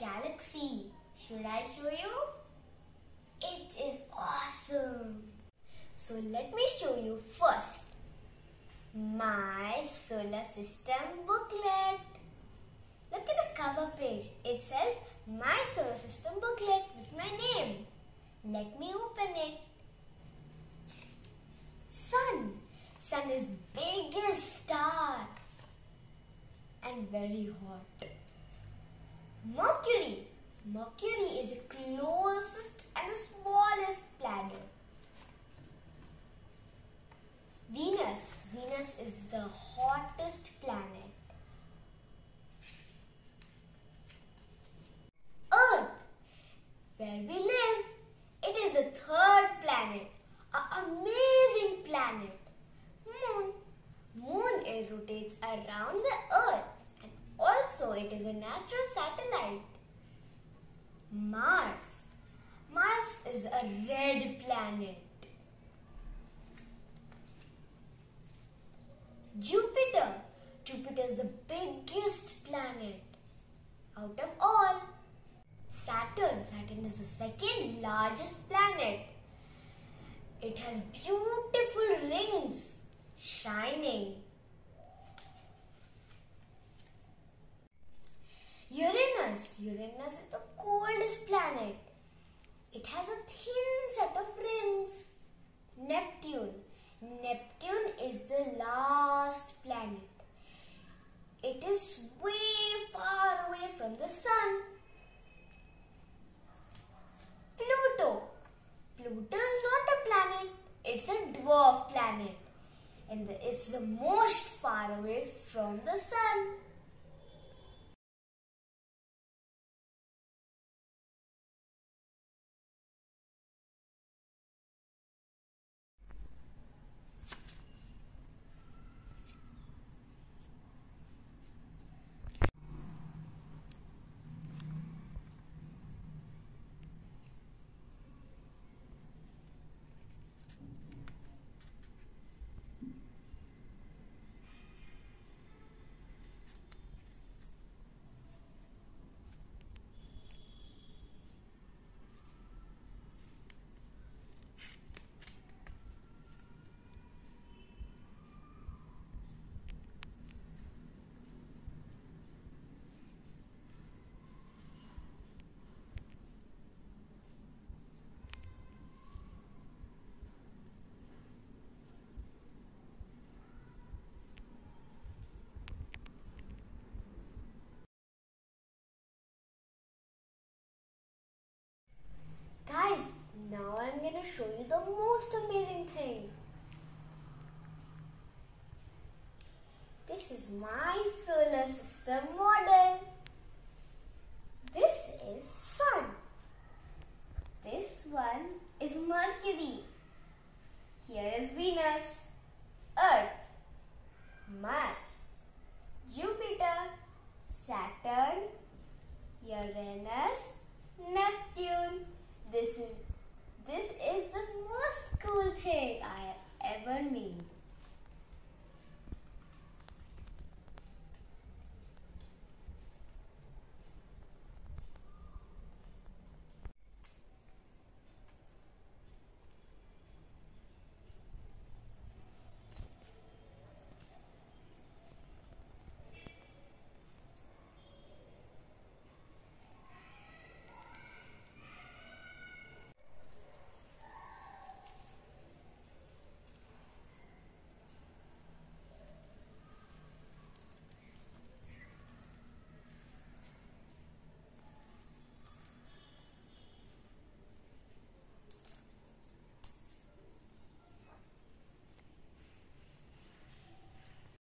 galaxy. Should I show you? It is awesome. So let me show you first my solar system booklet. Look at the cover page. It says my solar system booklet with my name. Let me open it. Sun. Sun is biggest star and very hot. Mercury. Mercury is the closest and the smallest planet. Venus. Venus is the hottest planet. Earth. Where we live. It is the third planet. An amazing planet. Moon. Moon rotates around the it is a natural satellite. Mars. Mars is a red planet. Jupiter. Jupiter is the biggest planet out of all. Saturn. Saturn is the second largest planet. It has beautiful rings shining. Uranus. Uranus is the coldest planet. It has a thin set of rings. Neptune. Neptune is the last planet. It is way far away from the sun. Pluto. Pluto is not a planet, it's a dwarf planet and it's the most far away from the sun. Most amazing thing. This is my solar system model. This is Sun. This one is Mercury. Here is Venus, Earth, Mars, Jupiter, Saturn, Uranus, Neptune. This is